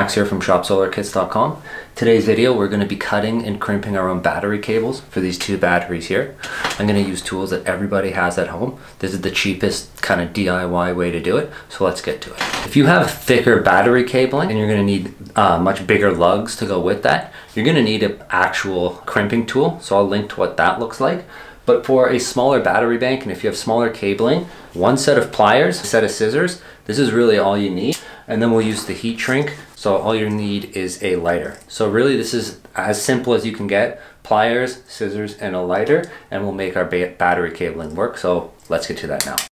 Max here from shopsolarkits.com. Today's video we're going to be cutting and crimping our own battery cables for these two batteries here. I'm going to use tools that everybody has at home. This is the cheapest kind of DIY way to do it, so let's get to it. If you have thicker battery cabling and you're going to need uh, much bigger lugs to go with that, you're going to need an actual crimping tool, so I'll link to what that looks like. But for a smaller battery bank and if you have smaller cabling, one set of pliers, a set of scissors, this is really all you need. And then we'll use the heat shrink so all you need is a lighter. So really this is as simple as you can get. Pliers, scissors, and a lighter, and we'll make our battery cabling work. So let's get to that now.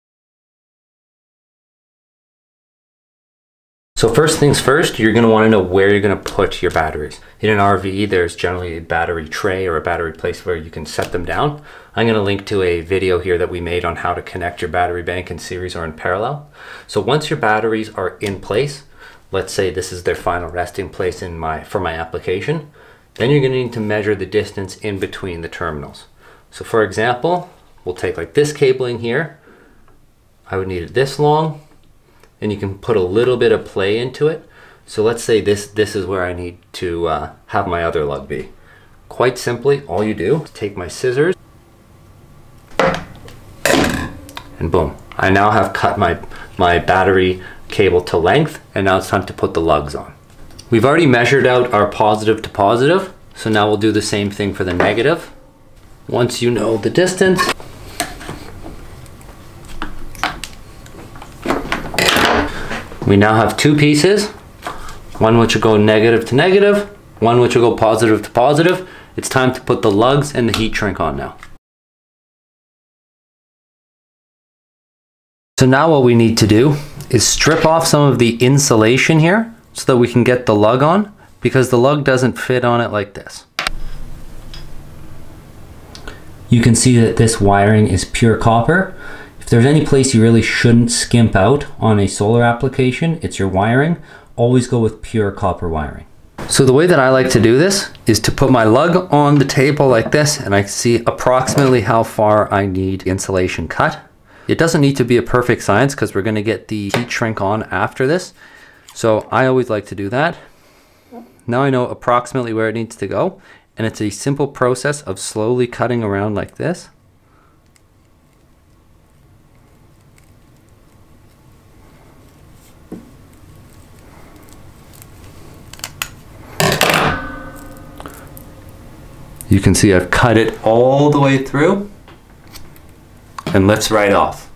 So first things first, you're gonna wanna know where you're gonna put your batteries. In an RV, there's generally a battery tray or a battery place where you can set them down. I'm gonna link to a video here that we made on how to connect your battery bank in series or in parallel. So once your batteries are in place, let's say this is their final resting place in my for my application, then you're going to need to measure the distance in between the terminals. So for example, we'll take like this cabling here. I would need it this long, and you can put a little bit of play into it. So let's say this, this is where I need to uh, have my other lug be. Quite simply, all you do is take my scissors, and boom. I now have cut my, my battery cable to length and now it's time to put the lugs on. We've already measured out our positive to positive, so now we'll do the same thing for the negative. Once you know the distance, we now have two pieces, one which will go negative to negative, one which will go positive to positive. It's time to put the lugs and the heat shrink on now. So now what we need to do is strip off some of the insulation here so that we can get the lug on because the lug doesn't fit on it like this. You can see that this wiring is pure copper. If there's any place you really shouldn't skimp out on a solar application, it's your wiring. Always go with pure copper wiring. So the way that I like to do this is to put my lug on the table like this and I see approximately how far I need insulation cut. It doesn't need to be a perfect science because we're going to get the heat shrink on after this. So I always like to do that. Now I know approximately where it needs to go. And it's a simple process of slowly cutting around like this. You can see I've cut it all the way through and let's write off.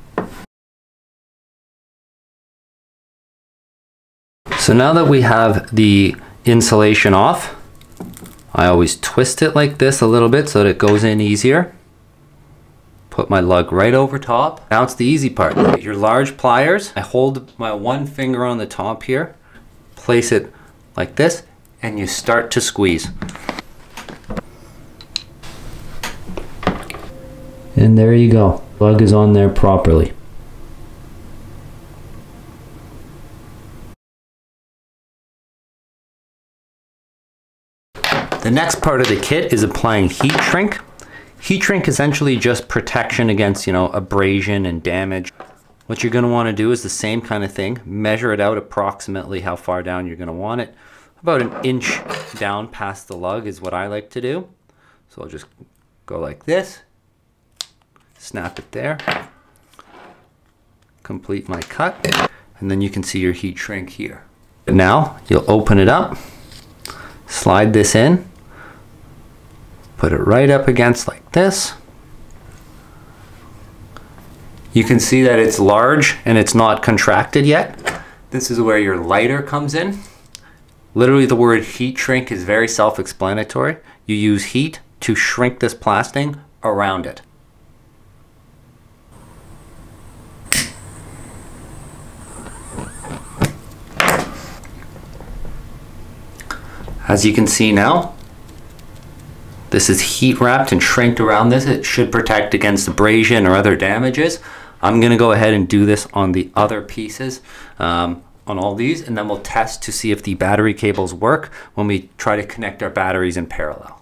So now that we have the insulation off, I always twist it like this a little bit so that it goes in easier. Put my lug right over top. Now it's the easy part. Your large pliers. I hold my one finger on the top here, place it like this, and you start to squeeze. And there you go. Lug is on there properly. The next part of the kit is applying heat shrink. Heat shrink essentially just protection against, you know, abrasion and damage. What you're going to want to do is the same kind of thing. Measure it out approximately how far down you're going to want it. About an inch down past the lug is what I like to do. So I'll just go like this snap it there, complete my cut, and then you can see your heat shrink here. Now you'll open it up, slide this in, put it right up against like this. You can see that it's large and it's not contracted yet. This is where your lighter comes in. Literally the word heat shrink is very self-explanatory. You use heat to shrink this plastic around it. As you can see now, this is heat wrapped and shrinked around this. It should protect against abrasion or other damages. I'm gonna go ahead and do this on the other pieces, um, on all these, and then we'll test to see if the battery cables work when we try to connect our batteries in parallel.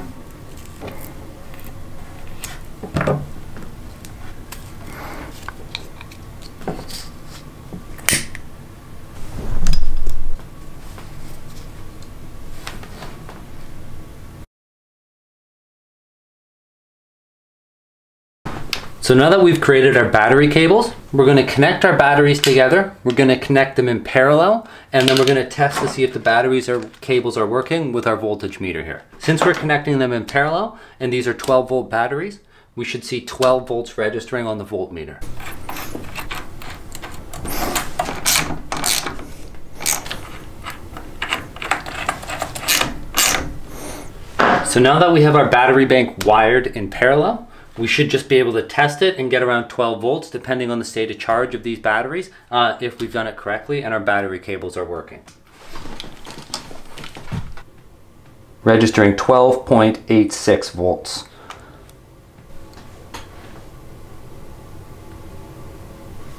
So now that we've created our battery cables, we're going to connect our batteries together. We're going to connect them in parallel, and then we're going to test to see if the batteries or cables are working with our voltage meter here. Since we're connecting them in parallel, and these are 12 volt batteries, we should see 12 volts registering on the voltmeter. So now that we have our battery bank wired in parallel, we should just be able to test it and get around 12 volts depending on the state of charge of these batteries uh, if we've done it correctly and our battery cables are working. Registering 12.86 volts.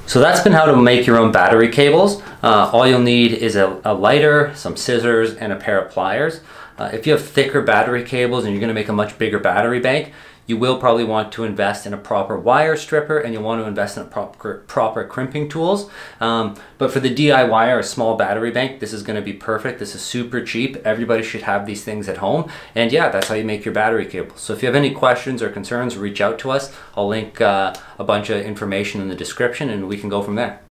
So that's been how to make your own battery cables. Uh, all you'll need is a, a, lighter, some scissors, and a pair of pliers. Uh, if you have thicker battery cables and you're gonna make a much bigger battery bank, you will probably want to invest in a proper wire stripper and you'll want to invest in proper, proper crimping tools. Um, but for the DIY or a small battery bank, this is going to be perfect. This is super cheap. Everybody should have these things at home. And yeah, that's how you make your battery cable. So if you have any questions or concerns, reach out to us. I'll link uh, a bunch of information in the description and we can go from there.